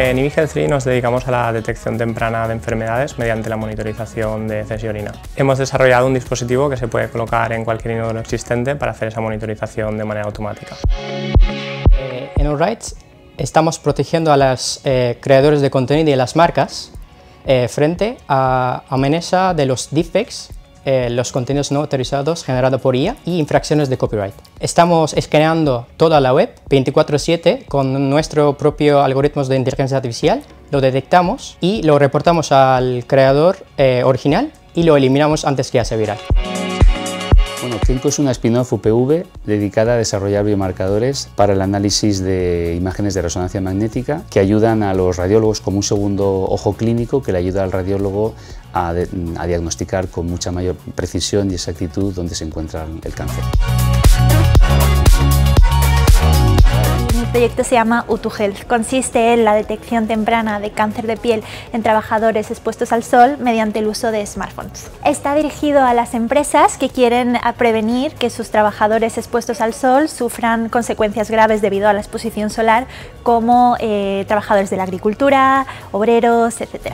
En Ibihealth 3 nos dedicamos a la detección temprana de enfermedades mediante la monitorización de heces y orina. Hemos desarrollado un dispositivo que se puede colocar en cualquier inodoro existente para hacer esa monitorización de manera automática. Eh, en Allrights estamos protegiendo a los eh, creadores de contenido y a las marcas eh, frente a amenaza de los deepfakes eh, los contenidos no autorizados generados por IA y infracciones de copyright. Estamos escaneando toda la web 24/7 con nuestro propio algoritmos de inteligencia artificial, lo detectamos y lo reportamos al creador eh, original y lo eliminamos antes que sea viral. Bueno, Kenko es una spin-off UPV dedicada a desarrollar biomarcadores para el análisis de imágenes de resonancia magnética que ayudan a los radiólogos como un segundo ojo clínico que le ayuda al radiólogo a, a diagnosticar con mucha mayor precisión y exactitud dónde se encuentra el cáncer. Proyecto se llama U2 Health. Consiste en la detección temprana de cáncer de piel en trabajadores expuestos al sol mediante el uso de smartphones. Está dirigido a las empresas que quieren prevenir que sus trabajadores expuestos al sol sufran consecuencias graves debido a la exposición solar, como eh, trabajadores de la agricultura, obreros, etc.